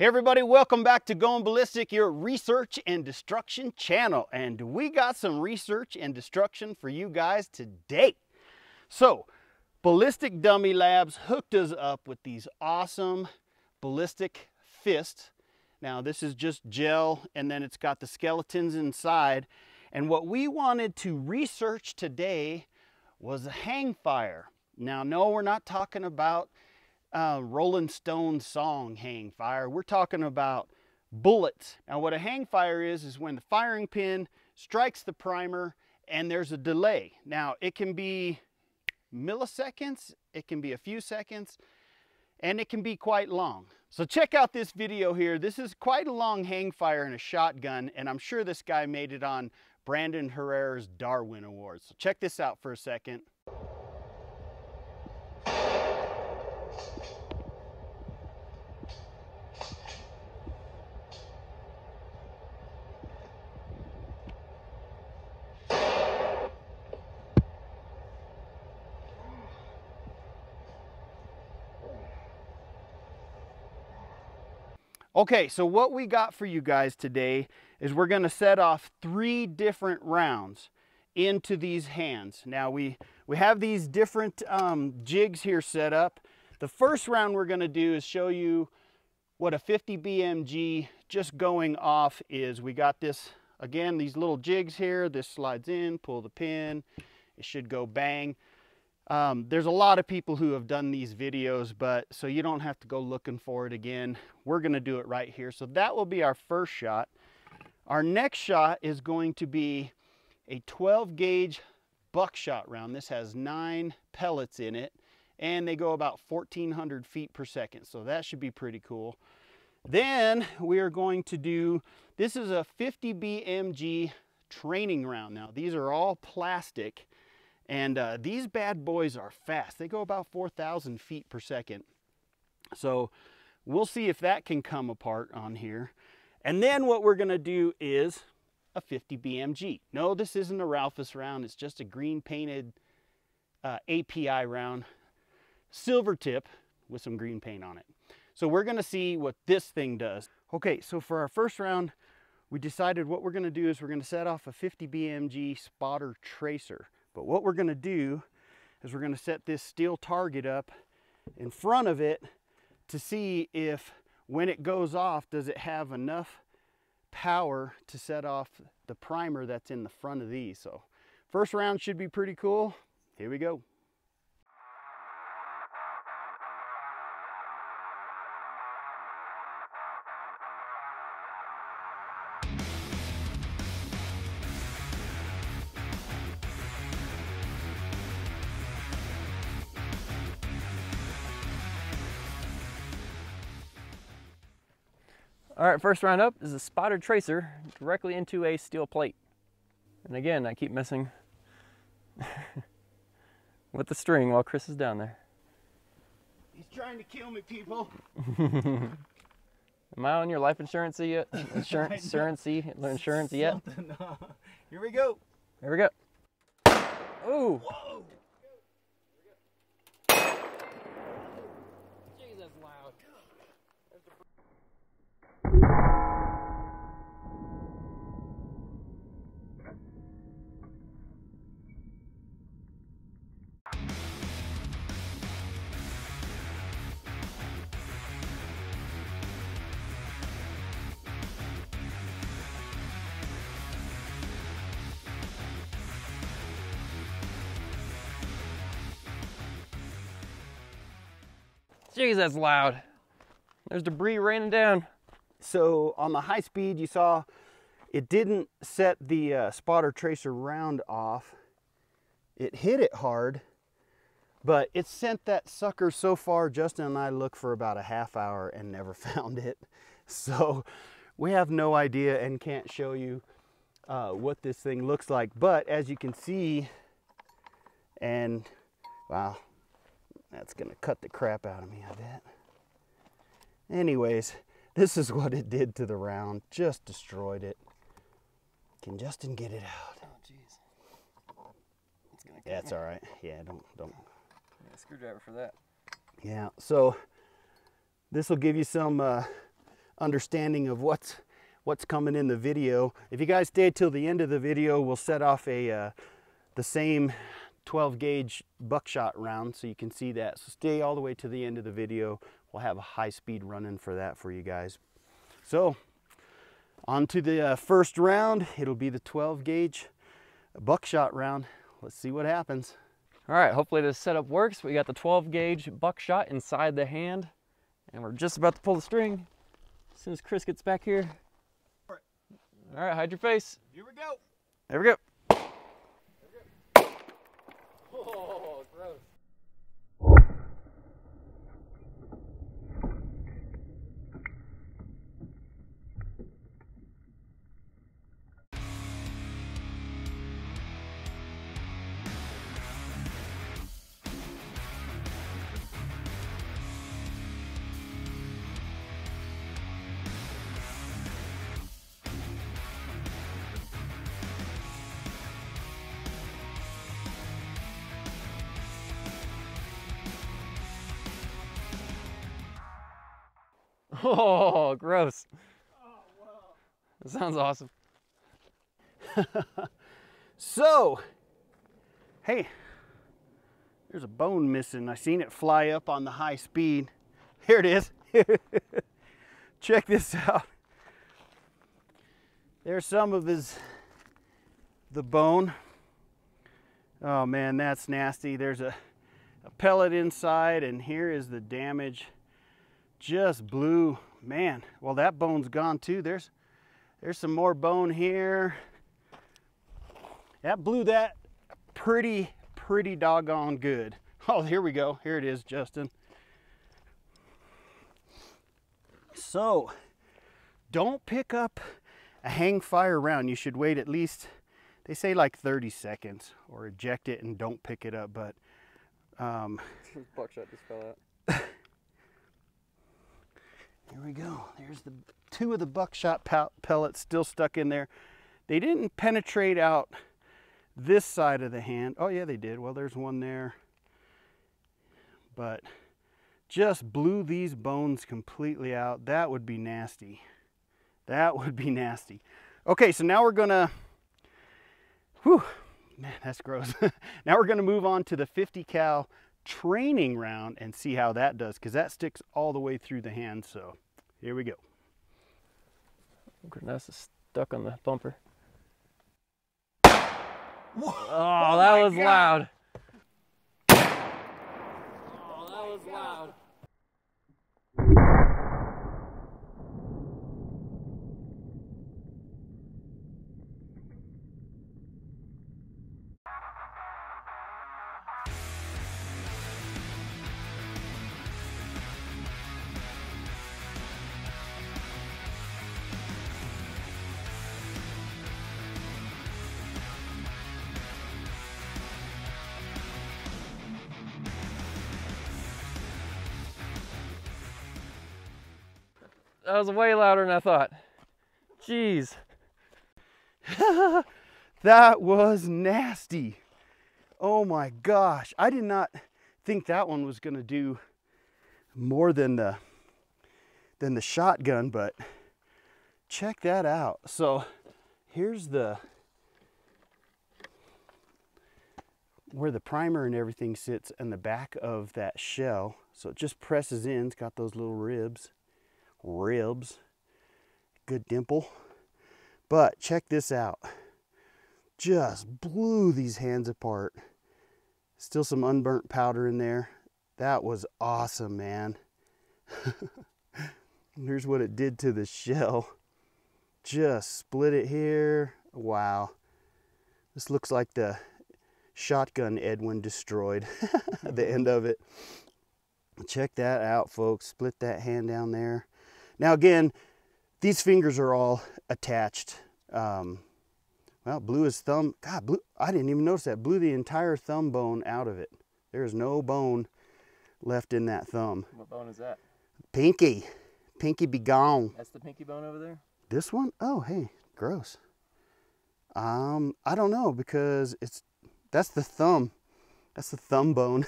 Hey everybody, welcome back to Going Ballistic, your research and destruction channel. And we got some research and destruction for you guys today. So, Ballistic Dummy Labs hooked us up with these awesome ballistic fists. Now this is just gel and then it's got the skeletons inside. And what we wanted to research today was a hang fire. Now, no, we're not talking about uh, Rolling Stone song hang fire. We're talking about bullets. Now what a hang fire is, is when the firing pin strikes the primer and there's a delay. Now it can be milliseconds, it can be a few seconds, and it can be quite long. So check out this video here. This is quite a long hang fire in a shotgun, and I'm sure this guy made it on Brandon Herrera's Darwin Awards. So check this out for a second. Okay, so what we got for you guys today is we're gonna set off three different rounds into these hands. Now we, we have these different um, jigs here set up. The first round we're gonna do is show you what a 50 BMG just going off is. We got this, again, these little jigs here. This slides in, pull the pin. It should go bang. Um, there's a lot of people who have done these videos, but so you don't have to go looking for it again. We're gonna do it right here. So that will be our first shot. Our next shot is going to be a 12 gauge buckshot round. This has nine pellets in it and they go about 1400 feet per second. So that should be pretty cool. Then we are going to do, this is a 50 BMG training round. Now these are all plastic and uh, these bad boys are fast. They go about 4,000 feet per second. So we'll see if that can come apart on here. And then what we're gonna do is a 50 BMG. No, this isn't a Raufoss round. It's just a green painted uh, API round, silver tip with some green paint on it. So we're gonna see what this thing does. Okay, so for our first round, we decided what we're gonna do is we're gonna set off a 50 BMG spotter tracer. But what we're gonna do is we're gonna set this steel target up in front of it to see if when it goes off, does it have enough power to set off the primer that's in the front of these. So first round should be pretty cool. Here we go. All right, first round up is a spotter tracer directly into a steel plate. And again, I keep messing with the string while Chris is down there. He's trying to kill me, people. Am I on your life insurance yet? Insurance, insurance, insurance yet? Uh, here we go. Here we go. Ooh. Whoa. Jeez, that's loud. There's debris raining down. So on the high speed, you saw it didn't set the uh, spotter tracer round off. It hit it hard, but it sent that sucker so far, Justin and I looked for about a half hour and never found it. So we have no idea and can't show you uh, what this thing looks like. But as you can see, and wow, that's gonna cut the crap out of me, I bet. Anyways, this is what it did to the round. Just destroyed it. Can Justin get it out? Oh, jeez. It's gonna Yeah, all right. Yeah, don't don't. Yeah, screwdriver for that. Yeah. So this will give you some uh, understanding of what's what's coming in the video. If you guys stay till the end of the video, we'll set off a uh, the same 12 gauge buckshot round so you can see that. So stay all the way to the end of the video. We'll have a high speed running for that for you guys. So on to the uh, first round. It'll be the 12 gauge buckshot round. Let's see what happens. All right, hopefully this setup works. We got the 12 gauge buckshot inside the hand and we're just about to pull the string. As soon as Chris gets back here. All right, hide your face. Here we go. There we go. Oh, gross. Oh, that sounds awesome. So, hey, there's a bone missing. I seen it fly up on the high speed. Here it is. Check this out. There's some of his, the bone. Oh man, that's nasty. There's a, a pellet inside and here is the damage. Just blew, man. Well, that bone's gone too. There's, there's some more bone here. That blew that pretty, pretty doggone good. Oh, here we go. Here it is, Justin. So, don't pick up a hang fire round. You should wait at least, they say like 30 seconds or eject it and don't pick it up. But um, buckshot just fell out. Here we go. There's the two of the buckshot pellets still stuck in there. They didn't penetrate out this side of the hand. Oh yeah, they did. Well, there's one there. But just blew these bones completely out. That would be nasty. That would be nasty. Okay, so now we're gonna, whew, man, that's gross. now we're gonna move on to the 50 cal training round and see how that does because that sticks all the way through the hand. So here we go. Grenades is stuck on the bumper. Whoa. Oh, oh that oh was God. loud. Oh, that was loud. That was way louder than I thought. Jeez. that was nasty. Oh my gosh. I did not think that one was to do more than the than the shotgun, but check that out. So here's the where the primer and everything sits in the back of that shell. So it just presses in, it's got those little ribs ribs, good dimple. But check this out. Just blew these hands apart. Still some unburnt powder in there. That was awesome, man. Here's what it did to the shell. Just split it here. Wow. This looks like the shotgun Edwin destroyed, the end of it. Check that out, folks. Split that hand down there. Now again, these fingers are all attached. Um, well, blew his thumb. God, blew, I didn't even notice that. Blew the entire thumb bone out of it. There's no bone left in that thumb. What bone is that? Pinky. Pinky be gone. That's the pinky bone over there? This one? Oh, hey, gross. Um, I don't know because it's, that's the thumb. That's the thumb bone.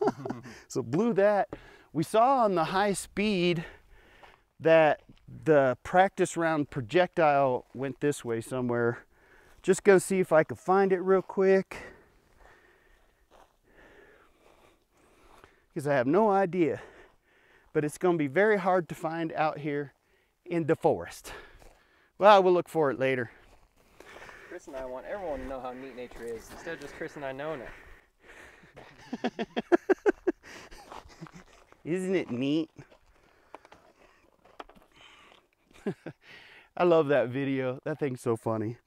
so blew that. We saw on the high speed that the practice round projectile went this way somewhere. Just gonna see if I can find it real quick. Because I have no idea. But it's gonna be very hard to find out here in the forest. Well, we'll look for it later. Chris and I want everyone to know how neat nature is instead of just Chris and I knowing it. Isn't it neat? I love that video. That thing's so funny.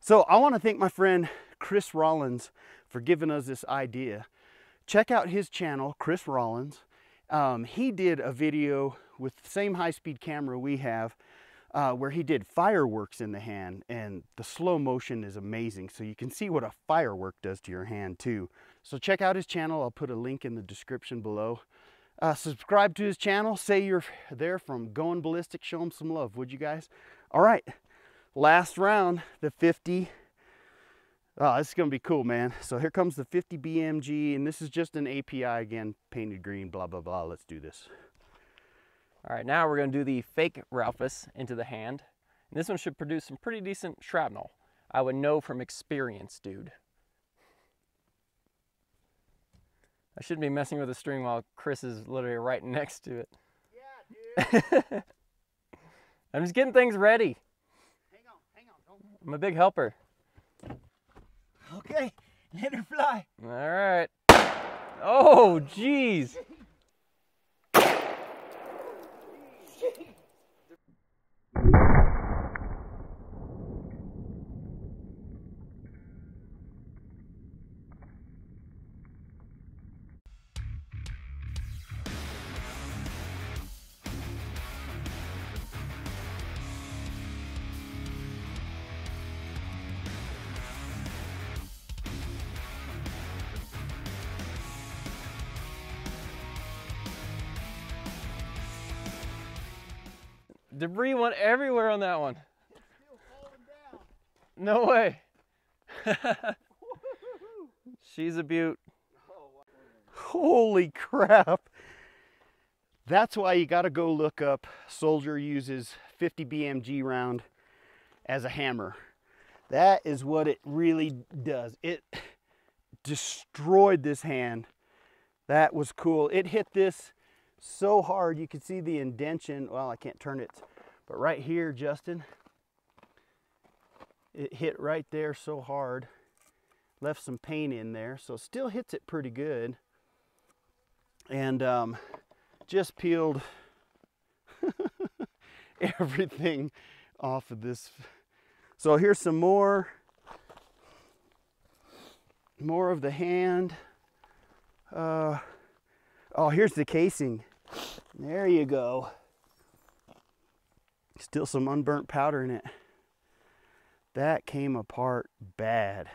So I want to thank my friend Chris Rollins for giving us this idea. Check out his channel, Chris Rollins. Um, he did a video with the same high-speed camera we have uh, where he did fireworks in the hand and the slow motion is amazing. So you can see what a firework does to your hand too. So check out his channel. I'll put a link in the description below. Uh, subscribe to his channel. Say you're there from Going Ballistic. Show him some love, would you guys? All right, last round, the 50. Oh, this is gonna be cool, man. So here comes the 50 BMG, and this is just an API again, painted green, blah, blah, blah. Let's do this. All right, now we're gonna do the fake Raufoss into the hand. And this one should produce some pretty decent shrapnel. I would know from experience, dude. I shouldn't be messing with the string while Chris is literally right next to it. Yeah, dude. I'm just getting things ready. hang on, hang on. Don't... I'm a big helper. Okay, let her fly. All right. Oh, jeez. Debris went everywhere on that one. No way. She's a beaut. Holy crap. That's why you got to go look up Soldier uses 50 BMG round as a hammer. That is what it really does. It destroyed this hand. That was cool. It hit this so hard. You can see the indention. Well, I can't turn it, but right here, Justin, it hit right there so hard. Left some paint in there, so still hits it pretty good. And um, just peeled everything off of this. So here's some more, more of the hand. Uh, oh, here's the casing. There you go. Still some unburnt powder in it. That came apart bad.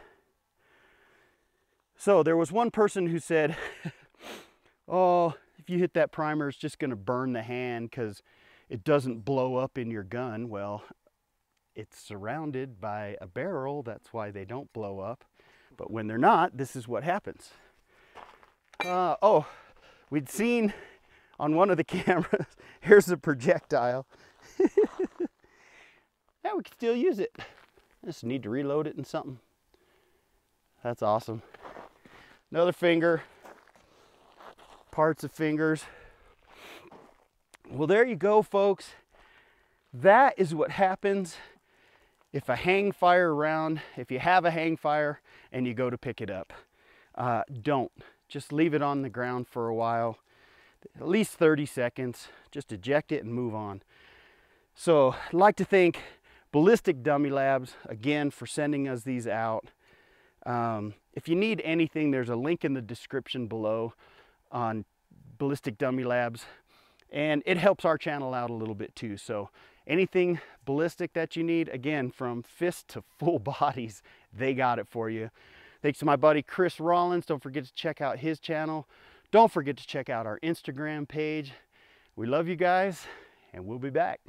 So there was one person who said, oh, if you hit that primer, it's just going to burn the hand because it doesn't blow up in your gun. Well, it's surrounded by a barrel. That's why they don't blow up. But when they're not, this is what happens. Uh, oh, we'd seen on one of the cameras, here's a projectile. yeah, we can still use it. Just need to reload it in something. That's awesome. Another finger, parts of fingers. Well, there you go, folks. That is what happens if a hang fire round, if you have a hang fire and you go to pick it up. Uh, don't. Just leave it on the ground for a while, at least 30 seconds. Just eject it and move on. So I'd like to thank Ballistic Dummy Labs again for sending us these out. Um, if you need anything, there's a link in the description below on Ballistic Dummy Labs. And it helps our channel out a little bit too. So anything ballistic that you need, again, from fist to full bodies, they got it for you. Thanks to my buddy Chris Rollins. Don't forget to check out his channel. Don't forget to check out our Instagram page. We love you guys, and we'll be back.